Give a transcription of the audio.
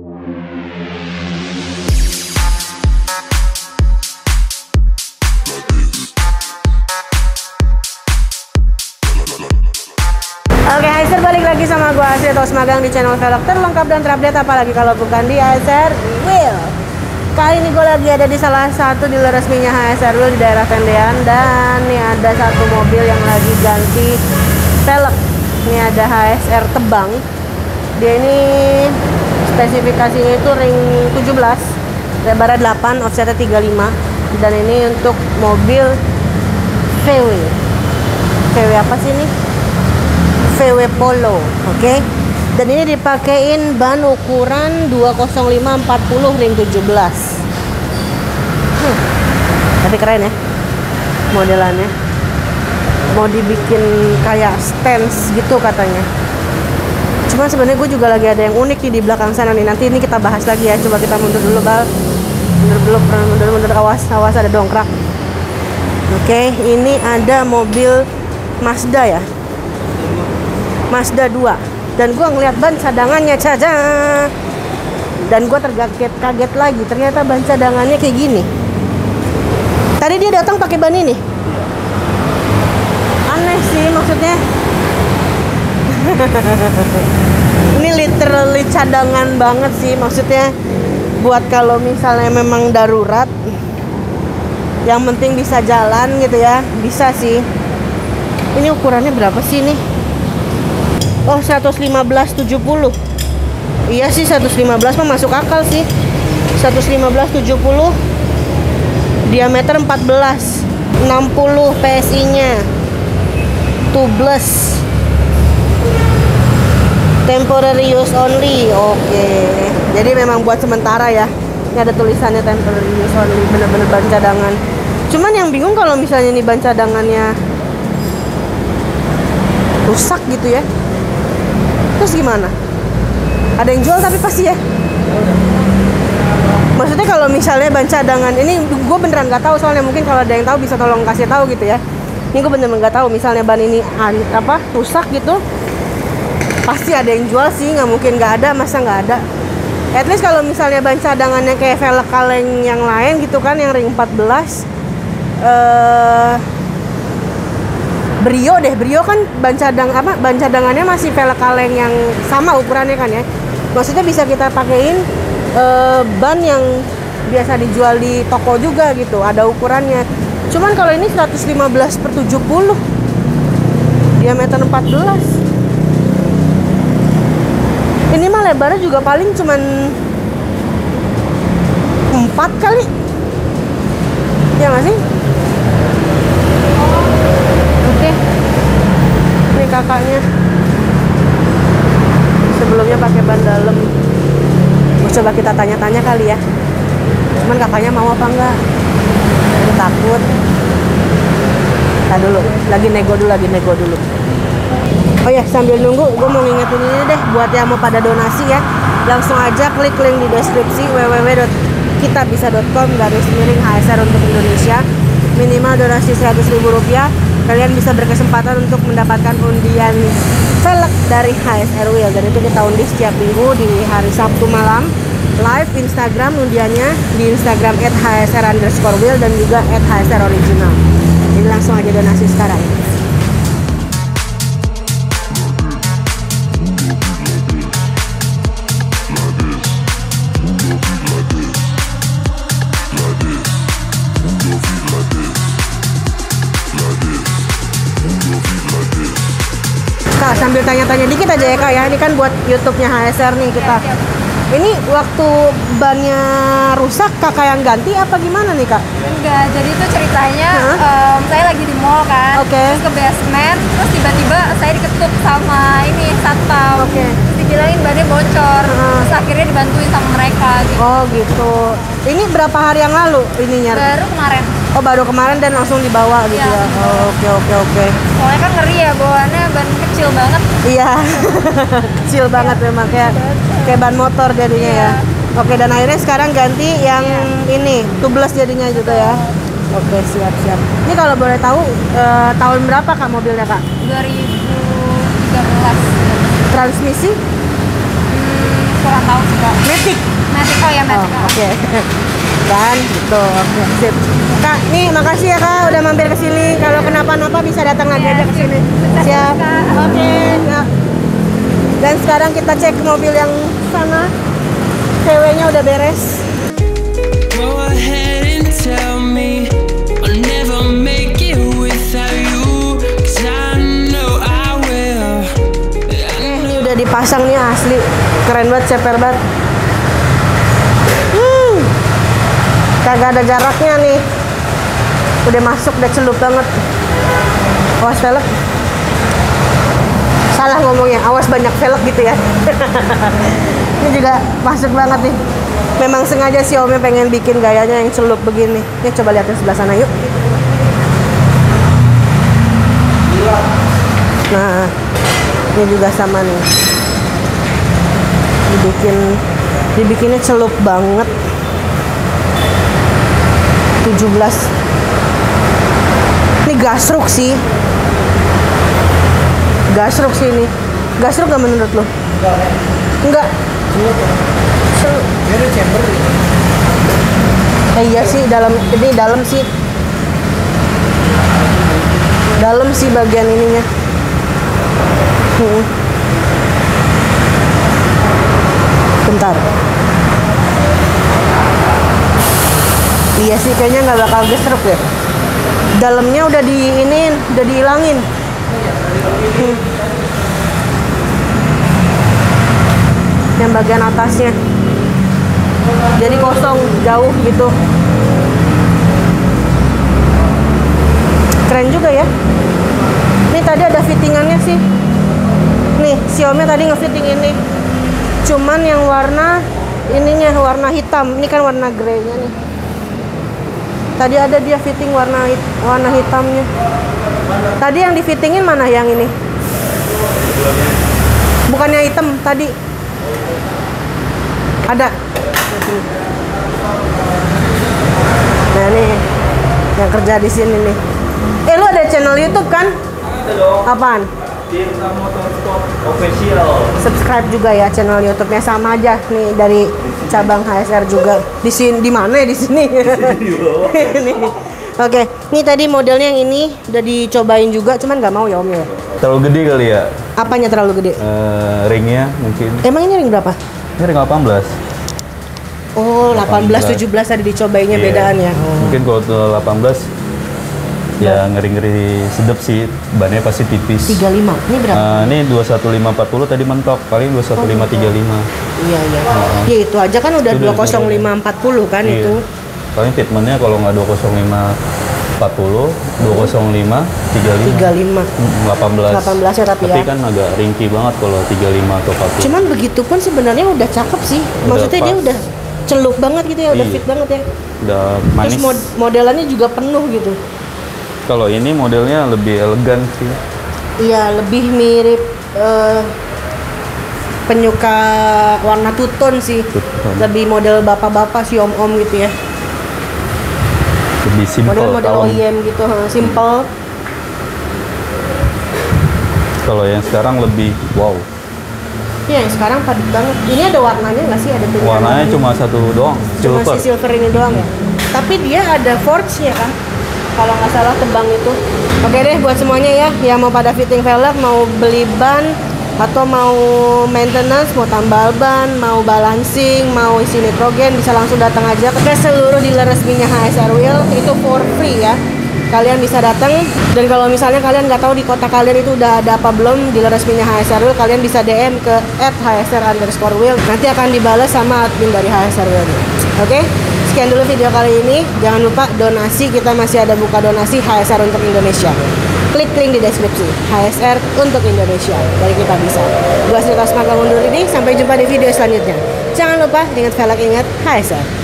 Oke, Heiser balik lagi sama gua Asri Tos Magang di channel velg terlengkap dan terupdate apalagi kalau bukan di HSR Wheel. Kali ini gue lagi ada di salah satu dealer resminya HSR Wheel di daerah Tendean dan nih ada satu mobil yang lagi ganti velg. Ini ada HSR Tebang. Dia ini spesifikasinya itu ring 17, lebarnya 8, offsetnya 35 dan ini untuk mobil VW. VW apa sih ini? VW Polo, oke? Dan ini dipakein ban ukuran 20540 ring 17. Hmm, Tapi keren ya modelannya. Mau dibikin kayak stance gitu katanya. Cuman sebenarnya gue juga lagi ada yang unik nih di belakang sana nih. Nanti ini kita bahas lagi ya. Coba kita mundur dulu, Bal. Mundur dulu, mundur mundur awas, awas ada dongkrak. Oke, ini ada mobil Mazda ya. Mazda 2 dan gua ngeliat ban cadangannya caca dan gua terkaget kaget lagi ternyata ban cadangannya kayak gini tadi dia datang pakai ban ini aneh sih maksudnya ini literally cadangan banget sih maksudnya buat kalau misalnya memang darurat yang penting bisa jalan gitu ya bisa sih. Ini ukurannya berapa sih nih Oh 115.70 Iya sih 115 mah masuk akal sih. 115.70 Diameter 14 60 PSI nya Tubeless Temporary use only Oke Jadi memang buat sementara ya Ini ada tulisannya temporary use only Bener-bener ban cadangan Cuman yang bingung kalau misalnya nih ban cadangannya Rusak gitu ya Terus gimana? Ada yang jual tapi pasti ya? Maksudnya kalau misalnya ban cadangan ini gue beneran nggak tahu soalnya mungkin kalau ada yang tahu bisa tolong kasih tahu gitu ya. Ini gue beneran nggak tahu misalnya ban ini apa rusak gitu pasti ada yang jual sih nggak mungkin nggak ada masa nggak ada. At least kalau misalnya ban cadangannya kayak velg kaleng yang lain gitu kan yang ring 14 eh Brio deh, Brio kan ban cadang apa ban cadangannya masih velg kaleng yang sama ukurannya kan ya. Maksudnya bisa kita pakein eh, ban yang biasa dijual di toko juga gitu, ada ukurannya. Cuman kalau ini 115 per 70 diameter 14 ini mah lebarnya juga paling cuman 4 kali ya nggak sih Oke. Ini kakaknya. Sebelumnya pakai ban dalam. Mau coba kita tanya-tanya kali ya. Cuman kakaknya mau apa enggak? Aku takut. Nah dulu, lagi nego dulu, lagi nego dulu. Oh ya, sambil nunggu, gue mau ngingetin ini deh buat yang mau pada donasi ya. Langsung aja klik link di deskripsi www.kitabisa.com garis miring HSR untuk Indonesia. Minimal donasi 100 ribu rupiah. Kalian bisa berkesempatan untuk mendapatkan undian velg dari HSR Wheel. Dan itu kita undi setiap minggu di hari Sabtu malam. Live Instagram undiannya di Instagram at dan juga at jadi langsung aja donasi sekarang sambil tanya-tanya dikit aja ya kak ya ini kan buat YouTube-nya HSR nih kita ini waktu bannya rusak kakak yang ganti apa gimana nih kak? Enggak, jadi itu ceritanya em, saya lagi di mall kan, Oke. terus ke basement, terus tiba-tiba saya diketuk sama ini satpam, Oke. Terus dibilangin bannya bocor, Heeh. terus akhirnya dibantuin sama mereka gitu. Oh gitu. Ini berapa hari yang lalu ininya? Baru kemarin, Oh baru kemarin dan langsung dibawa gitu Iya. ya. Oh, Oke oke oke. soalnya kan ngeri ya bawaannya ban kecil banget. Iya. Kecil banget memang kayak kayak ban motor jadinya ya. Oke dan akhirnya sekarang ganti yang ini tubeless jadinya juga ya. Oke siap siap. Ini kalau boleh tahu eh, tahun berapa kak mobilnya kak? 2013. Transmisi? Hmm, kurang tahu sih kak Matic. Matic oh ya Oh, Matic oke. Dan gitu. Oke, sip. Kak, nih makasih ya Kak udah mampir ke sini. Kalau kenapa-napa bisa datang lagi aja ke sini. Siap. Oke. Kak. Dan sekarang kita cek mobil yang sana. Ceweknya udah beres. I Ini udah dipasang nih asli. Keren banget, ceper banget. Hmm. Kagak ada jaraknya nih. Udah masuk, udah celup banget. Awas velg. Salah ngomongnya, awas banyak velg gitu ya. Ini juga masuk banget nih. Memang sengaja si Ome pengen bikin gayanya yang celup begini. Ya coba lihat yang sebelah sana yuk. Nah, ini juga sama nih. Dibikin dibikinnya celup banget. 17 ini gasruk sih. Gasruk sih ini. Gasruk gak menurut lo? enggak Celup. Eh, iya sih dalam ini dalam sih. Dalam sih bagian ininya. Hmm. bentar iya sih kayaknya nggak bakal gesruk ya dalamnya udah di ini udah dihilangin. Hmm. yang bagian atasnya. Jadi kosong jauh gitu. Keren juga ya. Ini tadi ada fittingannya sih. Nih Xiaomi tadi ngefitting ini. Cuman yang warna ininya warna hitam. Ini kan warna grey-nya nih tadi ada dia fitting warna hit- warna hitamnya. Tadi yang di fittingin mana yang ini? Bukannya hitam tadi. Ada. Nah nih yang kerja di sini nih. Eh lu ada channel YouTube kan? Ada dong. apaan Tirta Motorsport Official. subscribe juga ya channel YouTube-nya. Sama aja nih dari cabang HSR juga. Di sini di mana ya? Di sini. Di oke ini tadi modelnya yang ini udah dicobain juga cuman nggak mau ya om ya? Terlalu gede kali ya? Apanya terlalu gede? Eh, ringnya mungkin. emang ini ring berapa? Ini ring 18. oh 18 17 tadi dicobainnya Iya. bedaan ya oh. Mungkin kalau tuh 18 ya ngeri-ngeri sedep sih. Bannya pasti tipis. 35 ini berapa Eh, ini 21540 tadi mentok, paling 21535. iya iya ya itu aja kan udah Itu udah 20540 kan Iya. itu Paling fitmentnya kalau nggak 20540, 205 35. 35 Hmm, 18. 18 ya tapi ya. kan agak ringkih banget kalau 35 atau 40. Cuman begitu pun sebenarnya udah cakep sih. Udah Maksudnya dia pas. udah celup banget gitu ya, udah Iya. fit banget ya. udah Terus manis. mod- modelannya juga penuh gitu. Kalau ini modelnya lebih elegan sih. Iya, lebih mirip eh, penyuka warna tuton sih. Two-tone. Lebih model bapak-bapak si om-om gitu ya. Lebih simple Model-model. OEM gitu, simple. Kalau yang sekarang lebih wow. Iya, yang sekarang padat banget. Ini ada warnanya nggak sih? Ada tulisan Warnanya cuma satu doang, cuma silver. si silver ini doang ya. Tapi dia ada forge ya kan? Kalau nggak salah tebang itu. Oke deh buat semuanya ya yang mau pada fitting velg, mau beli ban atau mau maintenance, mau tambal ban, mau balancing, mau isi nitrogen bisa langsung datang aja ke seluruh dealer resminya HSR Wheel itu for free ya. Kalian bisa datang dan kalau misalnya kalian nggak tahu di kota kalian itu udah ada apa belum dealer resminya HSR Wheel, kalian bisa DM ke @hsr underscore wheel. Nanti akan dibalas sama admin dari HSR Wheel. Oke, sekian dulu video kali ini. Jangan lupa donasi, kita masih ada buka donasi HSR untuk Indonesia. Klik link di deskripsi HSR untuk Indonesia dari kita bisa. Gua Sri Tasmaka undur ini, sampai jumpa di video selanjutnya. Jangan lupa ingat velg ingat HSR.